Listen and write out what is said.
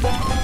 Bye.